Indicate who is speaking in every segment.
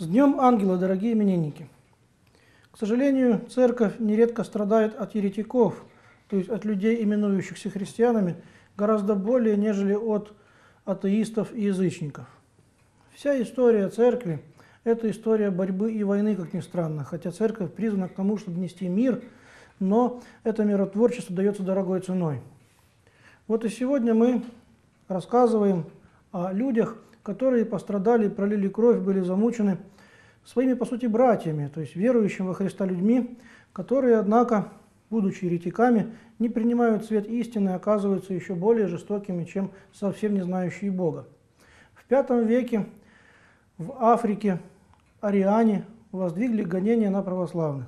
Speaker 1: С Днем Ангела, дорогие именинники! К сожалению, церковь нередко страдает от еретиков, то есть от людей, именующихся христианами, гораздо более, нежели от атеистов и язычников. Вся история церкви – это история борьбы и войны, как ни странно, хотя церковь призвана к тому, чтобы нести мир, но это миротворчество дается дорогой ценой. Вот и сегодня мы рассказываем о людях, которые пострадали, пролили кровь, были замучены своими, по сути, братьями, то есть верующими во Христа людьми, которые, однако, будучи еретиками, не принимают свет истины и оказываются еще более жестокими, чем совсем не знающие Бога. В V веке в Африке ариане воздвигли гонения на православных.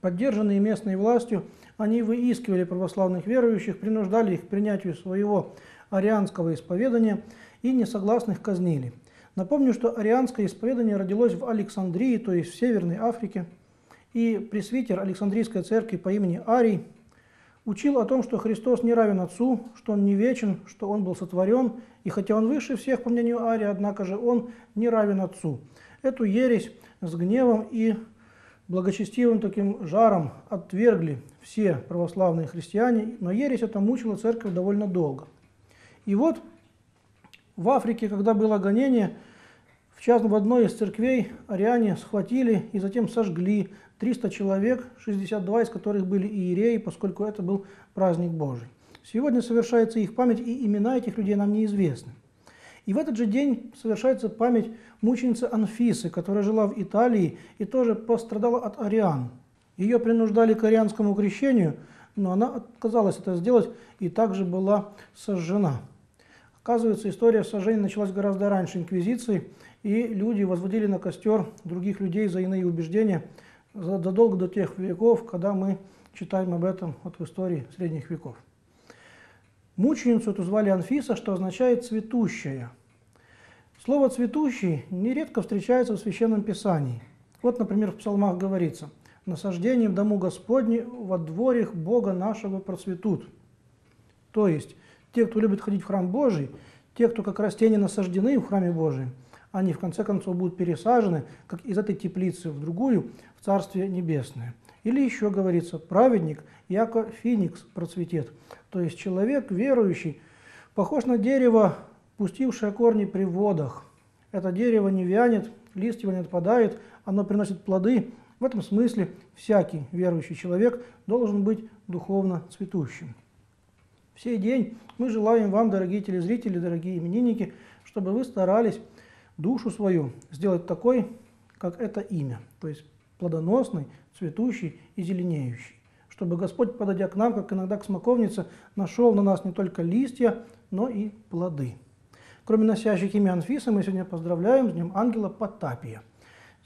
Speaker 1: Поддержанные местной властью, они выискивали православных верующих, принуждали их к принятию своего арианского исповедания и несогласных казнили. Напомню, что арианское исповедание родилось в Александрии, то есть в Северной Африке, и пресвитер Александрийской церкви по имени Арий учил о том, что Христос не равен Отцу, что Он не вечен, что Он был сотворен, и хотя Он выше всех, по мнению Ария, однако же Он не равен Отцу. Эту ересь с гневом и благочестивым таким жаром отвергли все православные христиане, но ересь это мучила церковь довольно долго. И вот в Африке, когда было гонение, в частности, в одной из церквей ариане схватили и затем сожгли 300 человек, 62 из которых были иереи, поскольку это был праздник Божий. Сегодня совершается их память, и имена этих людей нам неизвестны. И в этот же день совершается память мученицы Анфисы, которая жила в Италии и тоже пострадала от ариан. Ее принуждали к арианскому крещению, но она отказалась это сделать и также была сожжена. Оказывается, история сожжения началась гораздо раньше инквизиции, и люди возводили на костер других людей за иные убеждения задолго до тех веков, когда мы читаем об этом вот в истории средних веков. Мученицу эту звали Анфиса, что означает «цветущая». Слово «цветущий» нередко встречается в Священном Писании. Вот, например, в псалмах говорится «Насаждением дому Господне во дворях Бога нашего процветут». То есть те, кто любит ходить в храм Божий, те, кто как растения насаждены в храме Божьем, они в конце концов будут пересажены, как из этой теплицы в другую, в Царствие Небесное. Или еще говорится, праведник, яко феникс процветет. То есть человек верующий, похож на дерево, пустившее корни при водах. Это дерево не вянет, лист его не отпадает, оно приносит плоды. В этом смысле всякий верующий человек должен быть духовно цветущим. Сей день мы желаем вам, дорогие телезрители, дорогие именинники, чтобы вы старались душу свою сделать такой, как это имя, то есть плодоносный, цветущий и зеленеющий. Чтобы Господь, подойдя к нам, как иногда к смоковнице, нашел на нас не только листья, но и плоды. Кроме носящих имя Анфиса, мы сегодня поздравляем с Днем Ангела Потапия.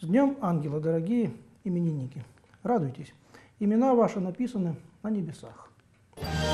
Speaker 1: С Днем Ангела, дорогие именинники! Радуйтесь! Имена ваши написаны на небесах. Thank.